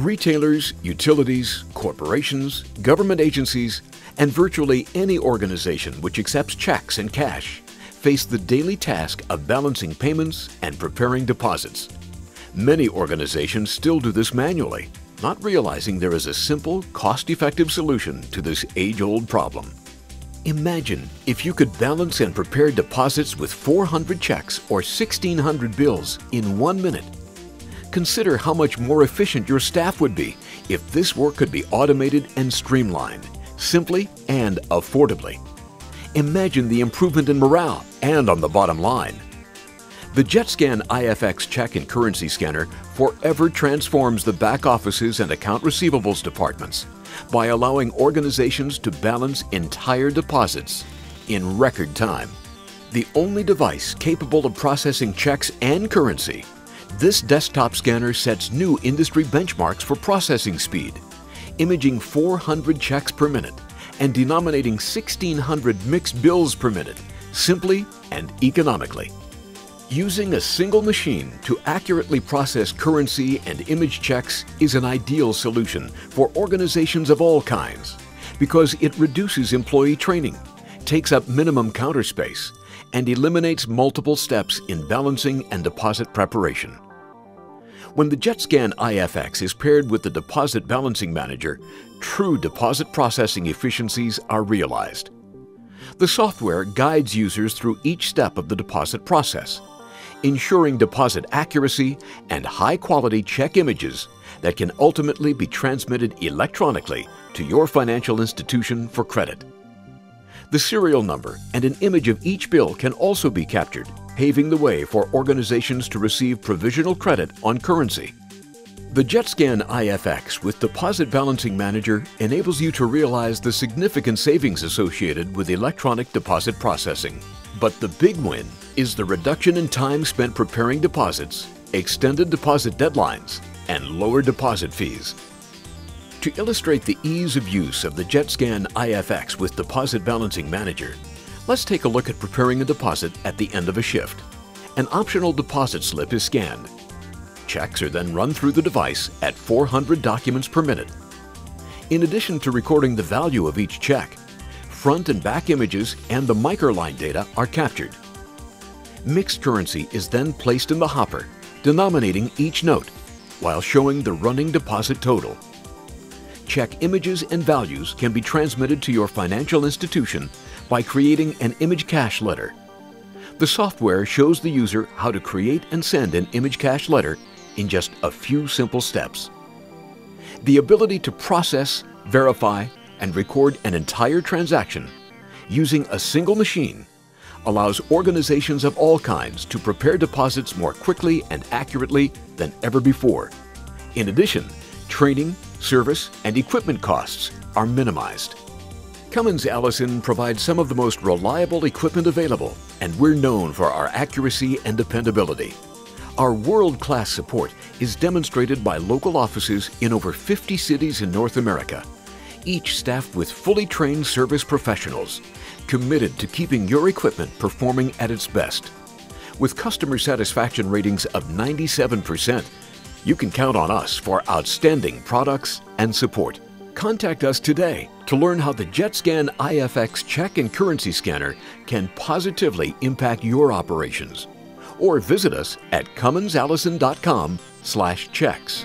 Retailers, utilities, corporations, government agencies, and virtually any organization which accepts checks and cash face the daily task of balancing payments and preparing deposits. Many organizations still do this manually, not realizing there is a simple, cost-effective solution to this age-old problem. Imagine if you could balance and prepare deposits with 400 checks or 1,600 bills in one minute. Consider how much more efficient your staff would be if this work could be automated and streamlined, simply and affordably. Imagine the improvement in morale and on the bottom line. The JetScan IFX check and currency scanner forever transforms the back offices and account receivables departments by allowing organizations to balance entire deposits in record time. The only device capable of processing checks and currency, this desktop scanner sets new industry benchmarks for processing speed, imaging 400 checks per minute and denominating 1,600 mixed bills per minute, simply and economically. Using a single machine to accurately process currency and image checks is an ideal solution for organizations of all kinds because it reduces employee training, takes up minimum counter space, and eliminates multiple steps in balancing and deposit preparation. When the JetScan IFX is paired with the Deposit Balancing Manager, true deposit processing efficiencies are realized. The software guides users through each step of the deposit process, ensuring deposit accuracy and high-quality check images that can ultimately be transmitted electronically to your financial institution for credit. The serial number and an image of each bill can also be captured, paving the way for organizations to receive provisional credit on currency. The JetScan IFX with Deposit Balancing Manager enables you to realize the significant savings associated with electronic deposit processing. But the big win is the reduction in time spent preparing deposits, extended deposit deadlines, and lower deposit fees. To illustrate the ease of use of the JetScan IFX with Deposit Balancing Manager, let's take a look at preparing a deposit at the end of a shift. An optional deposit slip is scanned. Checks are then run through the device at 400 documents per minute. In addition to recording the value of each check, front and back images and the MICR line data are captured. Mixed currency is then placed in the hopper, denominating each note, while showing the running deposit total. Check images and values can be transmitted to your financial institution by creating an image cash letter. The software shows the user how to create and send an image cash letter in just a few simple steps. The ability to process, verify, and record an entire transaction using a single machine allows organizations of all kinds to prepare deposits more quickly and accurately than ever before. In addition, training, service, and equipment costs are minimized. Cummins Allison provides some of the most reliable equipment available, and we're known for our accuracy and dependability. Our world-class support is demonstrated by local offices in over 50 cities in North America, each staffed with fully trained service professionals committed to keeping your equipment performing at its best. With customer satisfaction ratings of 97%, you can count on us for outstanding products and support. Contact us today to learn how the JetScan IFX check and currency scanner can positively impact your operations. Or visit us at cumminsallison.com slash checks.